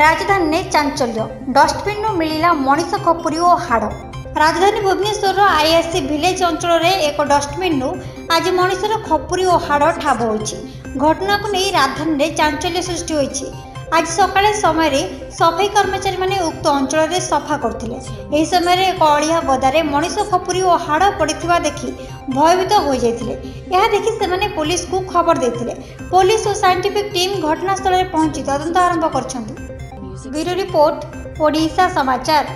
ରାଜଧାନୀରେ ଚାଞ୍ଚଲ୍ୟ। ଡଷ୍ଟବିନ୍ରୁ ମିଳିଲା ମଣିଷ ଖପୁରି ଓ ହାଡ଼। ରାଜଧାନୀ ଭୁବନେଶ୍ୱରର ଆଇଆଇସି ଭିଲେଜ ଅଞ୍ଚଳରେ ଏକ ଡଷ୍ଟବିନ୍ରୁ ଆଜି ମଣିଷର ଖପୁରି ଓ ହାଡ଼ ଠାବ ହୋଇଛି। ଘଟଣାକୁ ନେଇ ରାଜଧାନୀରେ ଚାଞ୍ଚଲ୍ୟ ସୃଷ୍ଟି ହୋଇଛି। ଆଜି ସକାଳେ ସମୟରେ ସଫେଇ କର୍ମଚାରୀମାନେ ଉକ୍ତ ଅଞ୍ଚଳରେ ସଫା କରୁଥିଲେ। ଏହି ସମୟରେ ଏକ ଅଳିଆ ଗଦାରେ ମଣିଷ ଖପୁରି ଓ ହାଡ଼ ପଡ଼ିଥିବା ଦେଖି ଭୟଭୀତ ହୋଇଯାଇଥିଲେ। ଏହା ଦେଖି ସେମାନେ ପୋଲିସକୁ ଖବର ଦେଇଥିଲେ। ପୋଲିସ ଓ ସାଇଣ୍ଟିଫିକ୍ ଟିମ୍ ଘଟଣାସ୍ଥଳରେ ପହଞ୍ଚି ତଦନ୍ତ ଆରମ୍ଭ କରିଛନ୍ତି। ब्यूरो रिपोर्ट ओडिशा समाचार।